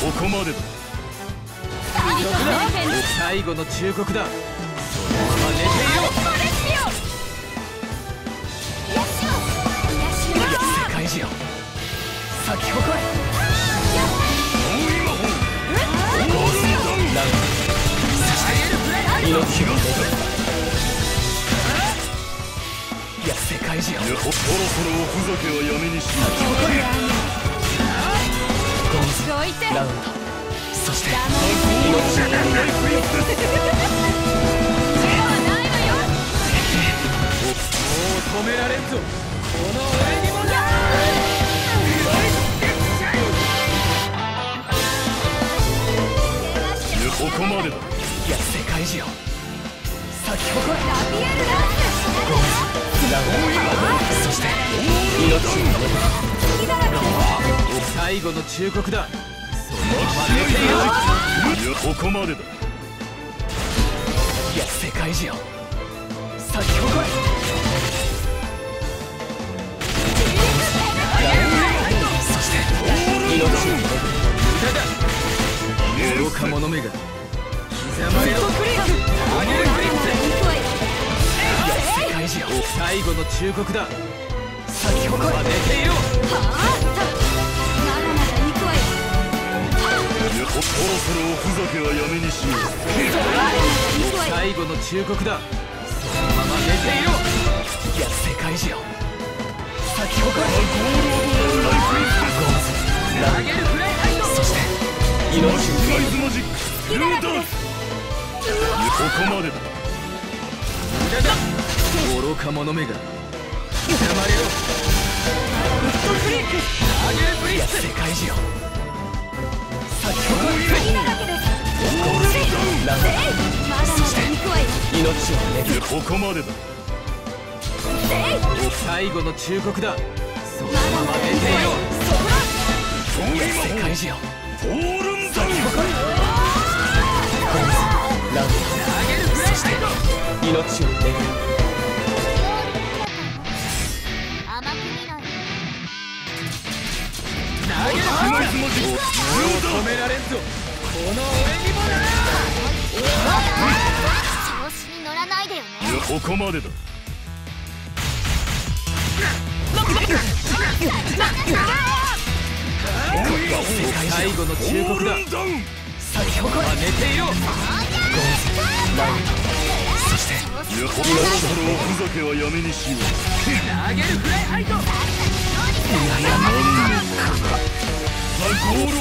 ここまで。だ最後の忠告だ。そのまま寝ていろや世界中いやそろそろおふざけはやめにしよ咲き誇れゴーズどいてラウンドそしてこの俺にもここまでだ。いや世界中。咲き誇れラビエルダンゴーズラウンドそして命を巡る。最後の忠告だそのまま寝ていろここまでだいや世界中咲き誇れそして命を巡る無駄だ愚か者めが刻まれろ最後の忠告だ。咲き誇れ寝ていろ。はあ。まだまだ行くわよ。いやそろそろおふざけはやめにしよう。最後の忠告だ。そのまま寝ていろ。いや世界中咲き誇れゴーズラ投げるフライハイドそして命をライズマジック。スルーダンスここまでだ。無駄だ愚か者めが。れろウッドクリックアブリッツ世界中咲き誇れ好きなだけですゴーズラウンえいまだまだ行くわよド命を巡る。ここまで。だ最後の忠告だそのまだまままだ寝ていろそこだ世界中ールンダウンゴーズラウンドそして命を巡る止められんぞ。この俺にもな調子に乗らないでよね。いやここまでだ。最後のフ忠告だ。ォールンダウン咲き誇れ寝ていろゴーズラウンドそしておふざけはやめにしよう。投げるフライハイドザ・ゴール・オブ・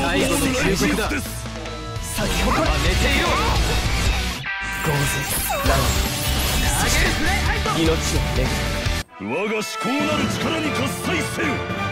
最後の忠告だ。先ほどは寝ていろゴーズラウンそして命を願う我が思考なる力に喝采せよ。